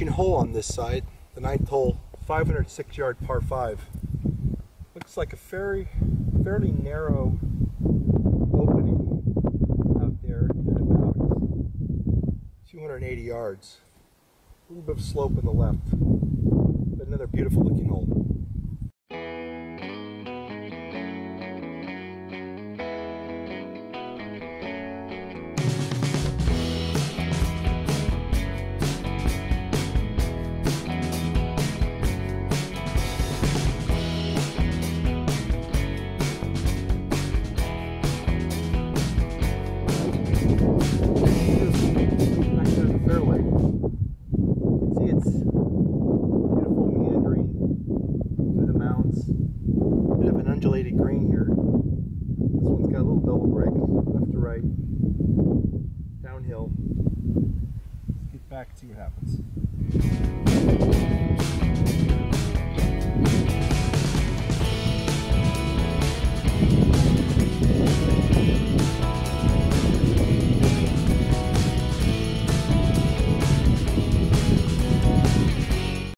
finishing hole on this side, the ninth hole, 506 yard par 5. Looks like a very, fairly narrow opening out there at about 280 yards. A little bit of slope in the left, downhill. Let's get back and see what happens.